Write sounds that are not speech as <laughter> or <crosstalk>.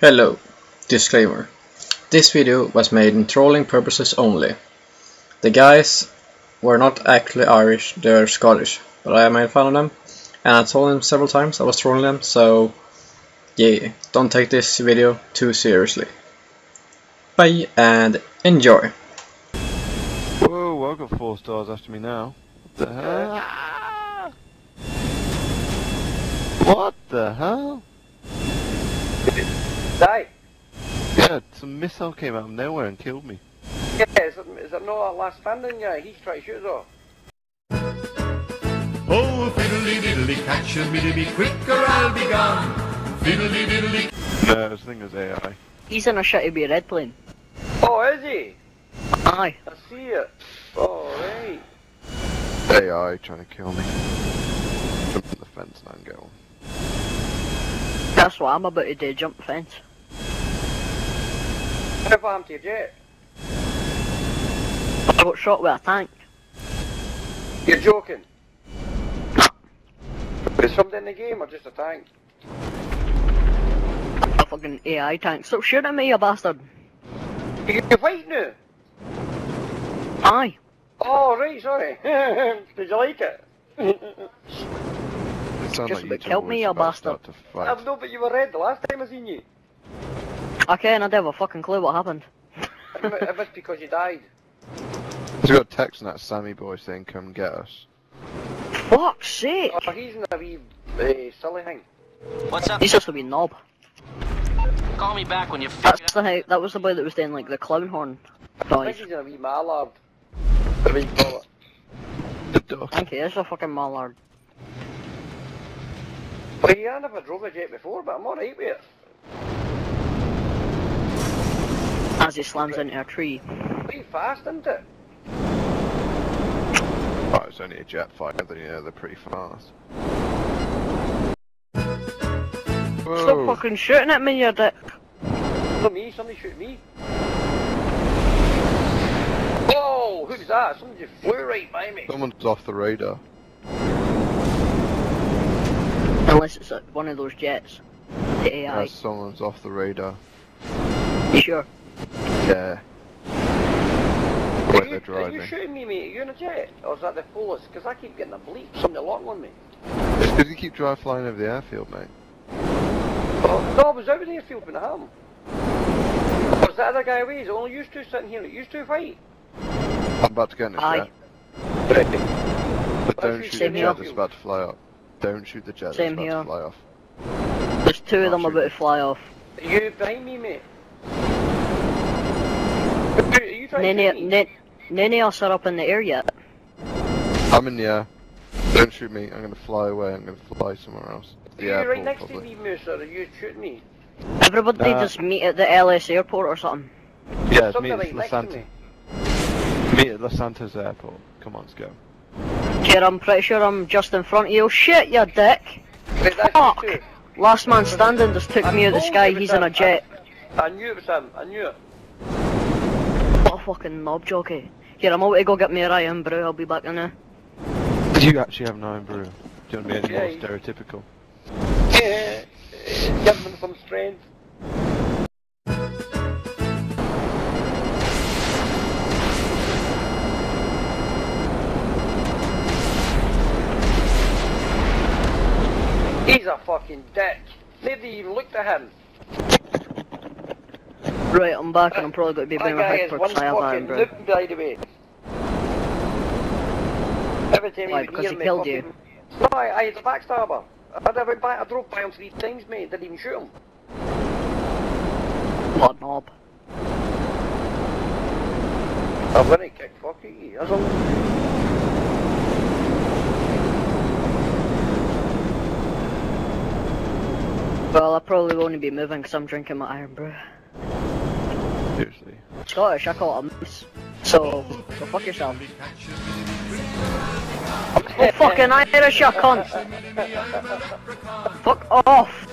Hello. Disclaimer. This video was made in trolling purposes only. The guys were not actually Irish, they're Scottish, but I made fun of them, and I told them several times I was trolling them, so yeah, don't take this video too seriously. Bye and enjoy! Whoa, I've got four stars after me now. What the hell? What the hell? Die. Yeah, some missile came out of nowhere and killed me. Yeah, is it, is it not that last standing guy? He's trying to shoot us all. Oh, fiddly diddly, catch a me to be quick or I'll be gone. Fiddly diddly. No, this thing is AI. He's in a shitty be red plane. Oh, is he? Aye. I see it. Oh, right. AI trying to kill me. Jump the fence now and get on. That's what I'm about to do, jump the fence. What happened to your jet? I got shot with a tank. You're joking. Is something in the game or just a tank? A fucking AI tank. Stop shooting at me, you bastard. You- You're fighting now? Aye. Oh, right, sorry. <laughs> Did you like it? It sounds Just like you about two killed were me, you about to start to I've know, um, but you were red the last time I seen you. Okay, and I don't have a fucking clue what happened. It mu- must be because you died. I got a text from that Sammy boy saying come get us. Fuck shit! Oh, he's in a wee uh, silly thing. What's up? He's just a wee knob. Call me back when you figure That's the how, that was the boy that was doing like the clown horn I think noise. he's in a wee mallard. A wee bullet. The duck. Thank you, it's a fucking mallard. Well, yeah, I never drove a jet before, but I'm alright with it. As he slams into a tree. Pretty fast, isn't it? Oh, it's only a jet fighter, then yeah, they're pretty fast. Stop fucking shooting at me, you dick. Not me, somebody shoot me. Whoa, who's that? Somebody just flew right by me. Someone's off the radar. Unless it's uh, one of those jets. The AI. Uh, someone's off the radar. You sure? Yeah. Are Where you, they're are driving. you shooting me, mate? Are you in a jet? Or is that the fullest? Because I keep getting a bleep. Something long on me. It's because you keep drive flying over the airfield, mate. Oh, no, I was out in the airfield when I had him. Was that other guy away? Is it only you two sitting here? You two fight? I'm about to get in a Aye. jet. But don't shoot shoot Same the jet that's about to fly up. Don't shoot the jet Same that's about here. to fly off. There's two of them about to fly off. Are you behind me, mate? None I'll are up in the air yet. I'm in the air. Don't shoot me. I'm gonna fly away. I'm gonna fly somewhere else. Are The you airport, right next probably. to me, Moose, or are you shooting me? Everybody Nah. just meet at the LS airport or something. Yeah, it's Something me. right It's next Los me. Santos. Meet at Los Santos Airport. Come on, let's go. Jared, I'm pretty sure I'm just in front of you. Shit, you dick! Wait, Fuck! Last man standing just took I me out of the sky. He's was in a him. jet. I knew it was him. I knew it. What a fucking knob jockey. Here, I'm out to go get me a Irn-Bru. I'll be back in there. Do you actually have Irn-Bru? Do you want to be any more Yeah, stereotypical? Yeah, give him some strength. He's a fucking dick. Nobody even looked at him. Right, I'm back and I'm probably going to be bringing a high for have fucking look, by the way. Every time Why, because he killed fucking... No, I, I was a backstabber. I, by, I drove by him three times, mate. Didn't even shoot him. What knob. I'm gonna kick fuck you. That's all. Well, I probably won't be moving because I'm drinking my Irn-Bru. Seriously. Scottish, I call it a miss. So, go fuck yourself. <laughs> Oh, fucking Irish, you cunt! Fuck off!